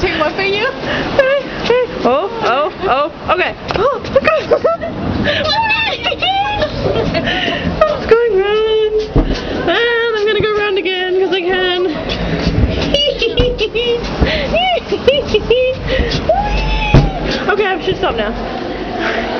take one for you? Oh, oh, oh, okay. Oh, it's going round. And I'm gonna go round again because I can. okay, I should stop now.